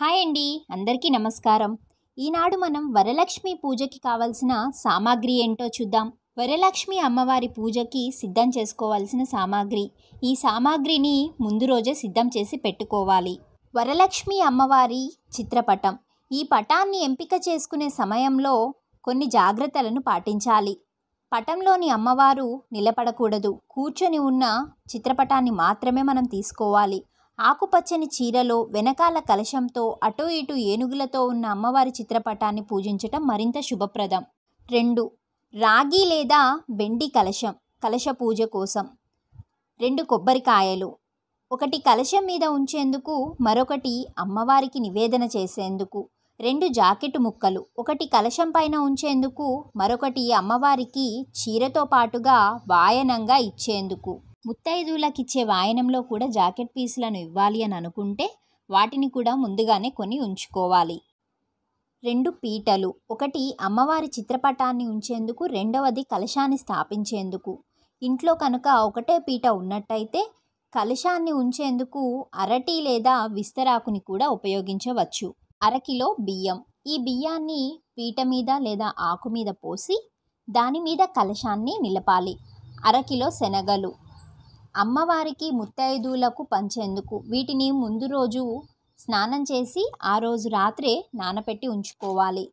Hi అండి అందరికీ నమస్కారం. ఈనాడు మనం వరలక్ష్మి పూజకి కావలసిన సామాగ్రి ఏంటో చూద్దాం. వరలక్ష్మి అమ్మవారి పూజకి సిద్ధం చేసుకోవాల్సిన సామాగ్రి. ఈ సామాగ్రిని ముందు రోజే సిద్ధం చేసి పెట్టుకోవాలి. వరలక్ష్మి అమ్మవారి చిత్రపటం. ఈ పటాన్ని ఎంపిక చేసుకునే సమయంలో కొన్ని జాగ్రత్తలను పాటించాలి. పటంలోని అమ్మవారు నిలబడకూడదు. కూర్చొని ఉన్న చిత్రపటాన్ని మాత్రమే మనం తీసుకోవాలి. ఆకుపచ్చని చీరలో వెనకాల కలశంతో అటు ఇటు ఏనుగులతో ఉన్న అమ్మవారి చిత్రపటాన్ని పూజించటం మరింత శుభప్రదం. రెండు రాగి లేదా వెండి కలశం కలశ పూజ కోసం. రెండు కొబ్బరికాయలు. ఒకటి కలశం మీద ఉంచేందుకు మరొకటి అమ్మవారికి నివేదన చేసేందుకు. రెండు జాకెట్ ముక్కలు. ఒకటి కలశం పైన ఉంచేందుకు మరొకటి అమ్మవారికి చీరతో పాటుగా వాయనంగా ఇచ్చేందుకు. ముత్తైదువులకిచ్చే వాయనంలో కూడా జాకెట్ పీసులను ఇవ్వాలి అని అనుకుంటే వాటిని కూడా ముందుగానే కొని ఉంచుకోవాలి. రెండు పీటలు ఒకటి అమ్మవారి చిత్రపటాన్ని ఉంచేందుకు రెండవది కలశాన్ని స్థాపించేందుకు. ఇంట్లో కనుక ఒకటే పీట ఉన్నట్టయితే కలశాన్ని ఉంచేందుకు అరటి లేదా విస్తరాకుని కూడా ఉపయోగించవచ్చు. అరకిలో బియ్యం. ఈ బియ్యాన్ని పీట మీద లేదా ఆకు మీద పోసి దాని మీద కలశాన్ని నిలపాలి. అరకిలో శనగలు. అమ్మవారికి ముత్తైదువులకు పంచేందుకు వీటిని ముందు రోజు స్నానం చేసి ఆ రోజు రాత్రే నానపెట్టి ఉంచుకోవాలి.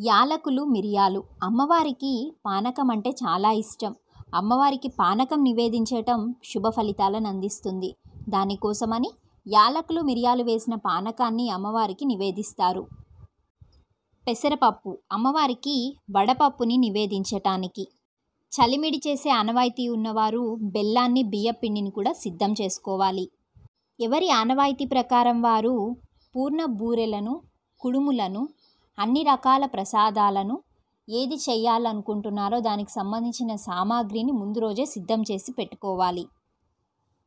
యాలకులు మిరియాలు. అమ్మవారికి పానకం అంటే చాలా ఇష్టం. అమ్మవారికి పానకం నివేదించటం శుభ ఫలితాలను అందిస్తుంది. దానికోసమని యాలకులు మిరియాలు వేసిన పానకాన్ని అమ్మవారికి నివేదిస్తారు. పెసరపప్పు. అమ్మవారికి వడపప్పుని నివేదించటానికి. చలిమిడి చేసే ఆనవాయితీ ఉన్నవారు బెల్లాన్ని బియ్యపిండిని కూడా సిద్ధం చేసుకోవాలి. ఎవరి ఆనవాయితీ ప్రకారం వారు పూర్ణ బూరెలను కుడుములను అన్ని రకాల ప్రసాదాలను ఏది చేయాలనుకుంటున్నారో దానికి సంబంధించిన సామాగ్రిని ముందు రోజే సిద్ధం చేసి పెట్టుకోవాలి.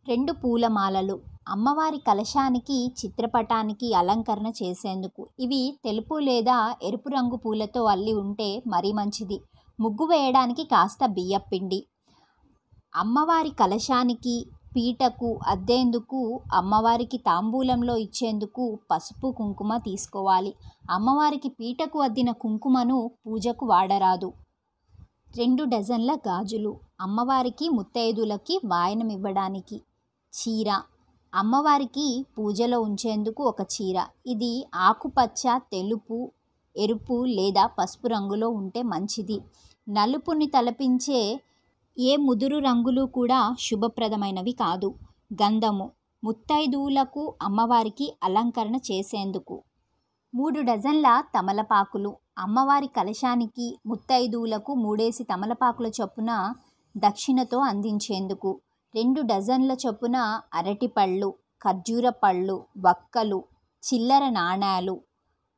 రెండు పూలమాలలు అమ్మవారి కలశానికి చిత్రపటానికి అలంకరణ చేసేందుకు. ఇవి తెలుపు లేదా ఎరుపు రంగు పూలతో అల్లి ఉంటే మరీ మంచిది. ముగ్గు వేయడానికి కాస్త బియ్యపిండి అమ్మవారి కలశానికి పీటకు అద్దేందుకు అమ్మవారికి తాంబూలంలో ఇచ్చేందుకు పసుపు కుంకుమ తీసుకోవాలి. అమ్మవారికి పీటకు అద్దిన కుంకుమను పూజకు వాడరాదు. రెండు డజన్ల గాజులు. అమ్మవారికి ముత్తైదులకి వాయనం ఇవ్వడానికి చీర. అమ్మవారికి పూజలో ఉంచేందుకు ఒక చీర. ఇది ఆకుపచ్చ తెలుపు ఎరుపు లేదా పసుపు రంగులో ఉంటే మంచిది. నలుపుని తలపించే ఏ ముదురు రంగులు కూడా శుభప్రదమైనవి కాదు. గంధము ముత్తైదువులకు అమ్మవారికి అలంకరణ చేసేందుకు. మూడు డజన్ల తమలపాకులు అమ్మవారి కలశానికి ముత్తైదువులకు మూడేసి తమలపాకుల చొప్పున దక్షిణతో అందించేందుకు. రెండు డజన్ల చొప్పున అరటిపళ్ళు ఖర్జూర పళ్ళు వక్కలు చిల్లర నాణాలు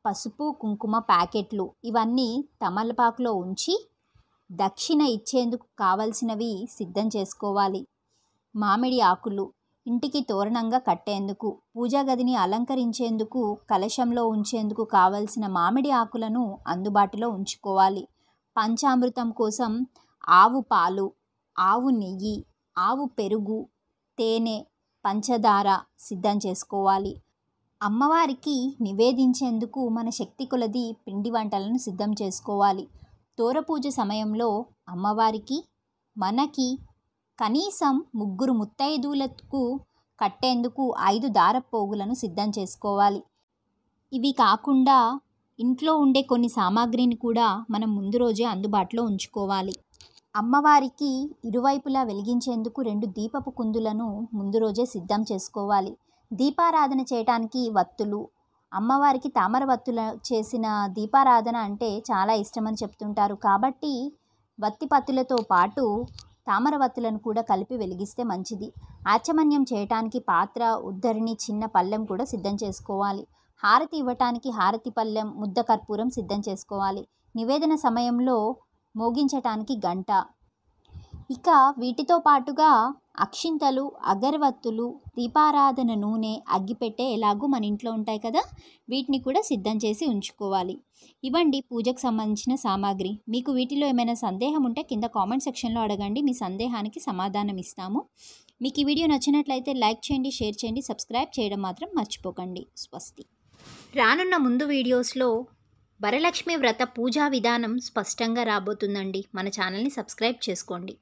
పసుపు కుంకుమ ప్యాకెట్లు ఇవన్నీ తమలపాకులో ఉంచి దక్షిణ ఇచ్చేందుకు కావలసినవి సిద్ధం చేసుకోవాలి. మామిడి ఆకులు ఇంటికి తోరణంగా కట్టేందుకు పూజా గదిని అలంకరించేందుకు కలశంలో ఉంచేందుకు కావలసిన మామిడి ఆకులను అందుబాటులో ఉంచుకోవాలి. పంచామృతం కోసం ఆవు పాలు ఆవు నెయ్యి ఆవు పెరుగు తేనె పంచదార సిద్ధం చేసుకోవాలి. అమ్మవారికి నివేదించేందుకు మన శక్తి కొలది పిండి వంటలను సిద్ధం చేసుకోవాలి. తోరపూజ సమయంలో అమ్మవారికి మనకి కనీసం ముగ్గురు ముత్తైదువులకు కట్టేందుకు ఐదు దారపోగులను సిద్ధం చేసుకోవాలి. ఇవి కాకుండా ఇంట్లో ఉండే కొన్ని సామాగ్రిని కూడా మనం ముందు రోజే అందుబాటులో ఉంచుకోవాలి. అమ్మవారికి ఇరువైపులా వెలిగించేందుకు రెండు దీపపు కుందులను ముందు రోజే సిద్ధం చేసుకోవాలి. దీపారాధన చేయటానికి వత్తులు. అమ్మవారికి తామర వత్తుల చేసిన దీపారాధన అంటే చాలా ఇష్టమని చెప్తుంటారు. కాబట్టి వత్తి పత్తులతో పాటు తామర వత్తులను కూడా కలిపి వెలిగిస్తే మంచిది. ఆచమన్యం చేయటానికి పాత్ర ఉద్దరిని చిన్న పళ్ళెం కూడా సిద్ధం చేసుకోవాలి. హారతి ఇవ్వటానికి హారతి పళ్ళెం ముద్ద కర్పూరం సిద్ధం చేసుకోవాలి. నివేదన సమయంలో మోగించటానికి గంట. ఇక వీటితో పాటుగా అక్షింతలు అగరవత్తులు దీపారాధన నూనె అగ్గిపెట్టె ఎలాగూ మన ఇంట్లో ఉంటాయి కదా? వీటిని కూడా సిద్ధం చేసి ఉంచుకోవాలి. ఇవ్వండి పూజకు సంబంధించిన సామాగ్రి. మీకు వీటిలో ఏమైనా సందేహం ఉంటే కింద కామెంట్ సెక్షన్లో అడగండి. మీ సందేహానికి సమాధానం ఇస్తాము. మీకు ఈ వీడియో నచ్చినట్లయితే లైక్ చేయండి షేర్ చేయండి సబ్స్క్రైబ్ చేయడం మాత్రం మర్చిపోకండి. స్వస్తి. రానున్న ముందు వీడియోస్లో వరలక్ష్మి వ్రత పూజా విధానం స్పష్టంగా రాబోతుందండి. మన ఛానల్ని సబ్స్క్రైబ్ చేసుకోండి.